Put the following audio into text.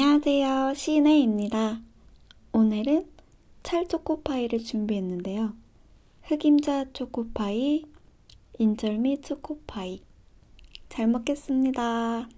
안녕하세요. 시네입니다. 오늘은 찰 초코파이를 준비했는데요. 흑임자 초코파이, 인절미 초코파이. 잘 먹겠습니다.